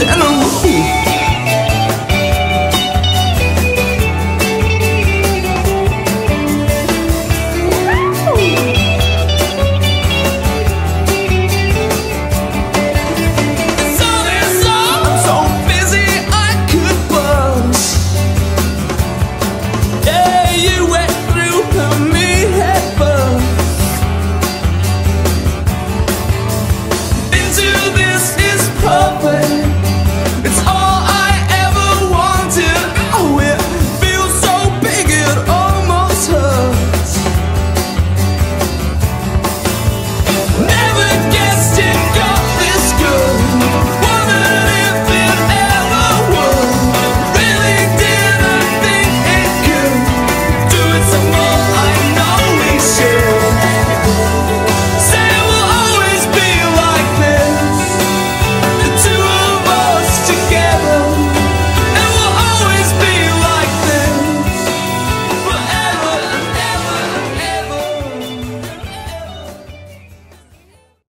and a room.